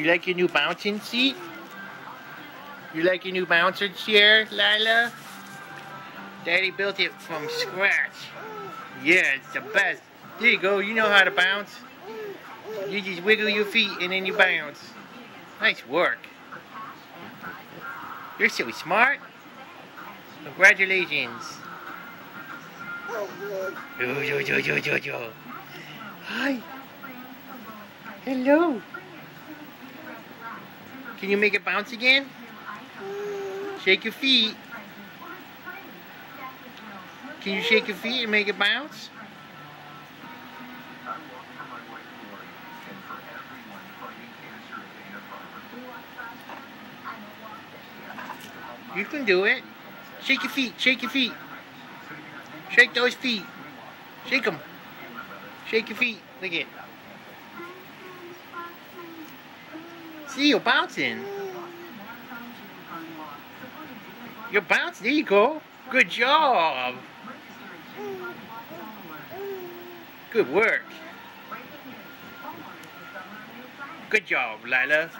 You like your new bouncing seat? You like your new bouncer chair, Lila? Daddy built it from scratch. Yeah, it's the best. There you go, you know how to bounce. You just wiggle your feet and then you bounce. Nice work. You're so smart. Congratulations. Yo, yo, yo, yo, yo, yo. Hi. Hello. Can you make it bounce again? Shake your feet. Can you shake your feet and make it bounce? You can do it. Shake your feet, shake your feet. Shake those feet. Shake them. Shake your feet. Look it. See, you're bouncing. You're bouncing. There you go. Good job. Good work. Good job, Lila.